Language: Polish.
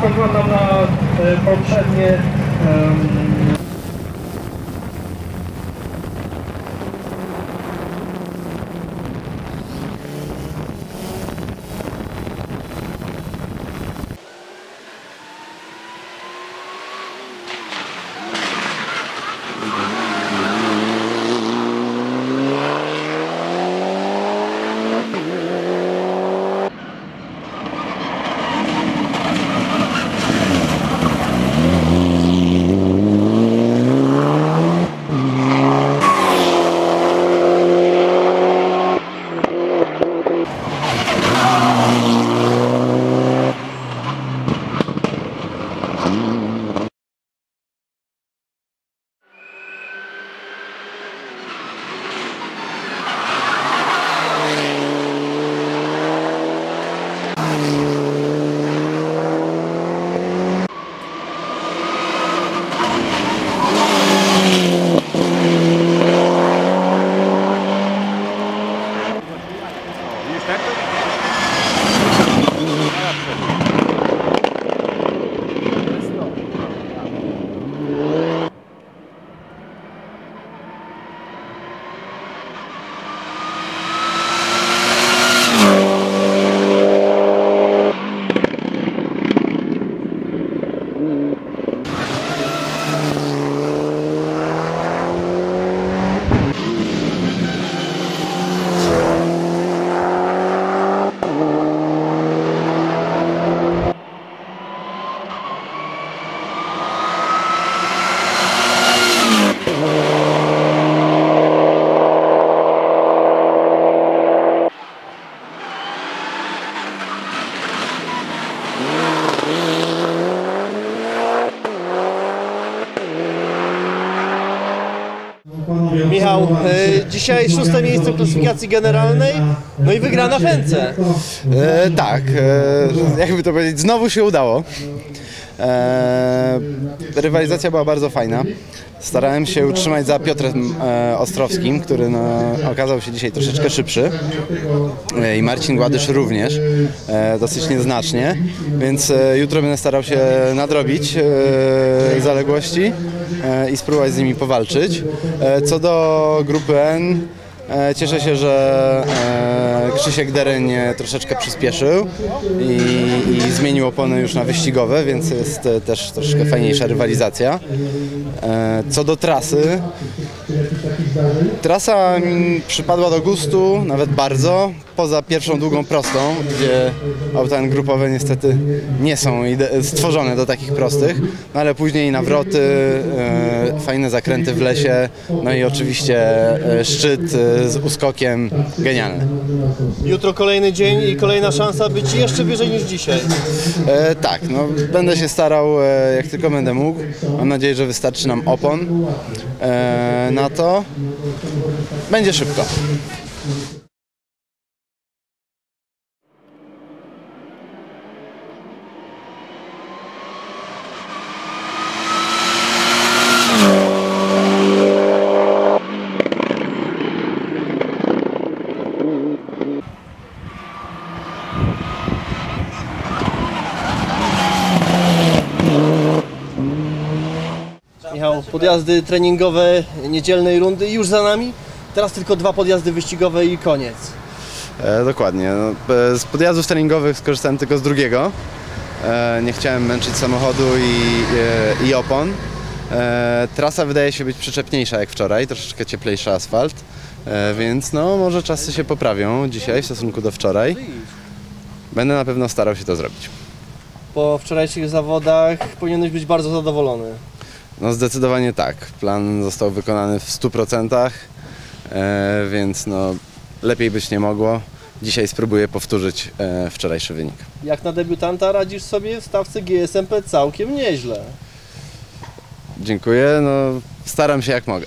spoglądam na e, poprzednie Michał, e, dzisiaj szóste miejsce w klasyfikacji generalnej, no i wygrana w Hence. E, tak, e, jakby to powiedzieć, znowu się udało. E, rywalizacja była bardzo fajna. Starałem się utrzymać za Piotrem e, Ostrowskim, który no, okazał się dzisiaj troszeczkę szybszy. E, I Marcin Gładysz również, e, dosyć nieznacznie, więc e, jutro będę starał się nadrobić e, zaległości i spróbować z nimi powalczyć. Co do grupy N, Cieszę się, że e, Krzysiek Dereń e, troszeczkę przyspieszył i, i zmienił opony już na wyścigowe, więc jest e, też troszkę fajniejsza rywalizacja. E, Co do trasy, trasa mi przypadła do gustu, nawet bardzo, poza pierwszą długą prostą, gdzie auta grupowe niestety nie są stworzone do takich prostych, no ale później nawroty, e, fajne zakręty w lesie, no i oczywiście e, szczyt e, z uskokiem, genialny. Jutro kolejny dzień i kolejna szansa być jeszcze wyżej niż dzisiaj. E, tak, no będę się starał jak tylko będę mógł. Mam nadzieję, że wystarczy nam opon e, na to. Będzie szybko. Podjazdy treningowe niedzielnej rundy już za nami. Teraz tylko dwa podjazdy wyścigowe i koniec. E, dokładnie. No, e, z podjazdów treningowych skorzystałem tylko z drugiego. E, nie chciałem męczyć samochodu i, e, i opon. E, trasa wydaje się być przyczepniejsza jak wczoraj, troszeczkę cieplejszy asfalt, e, więc no może czasy się poprawią dzisiaj w stosunku do wczoraj. Będę na pewno starał się to zrobić. Po wczorajszych zawodach powinieneś być bardzo zadowolony. No zdecydowanie tak. Plan został wykonany w 100%, e, więc no lepiej być nie mogło. Dzisiaj spróbuję powtórzyć e, wczorajszy wynik. Jak na debiutanta radzisz sobie w stawce GSMP całkiem nieźle. Dziękuję, no staram się jak mogę.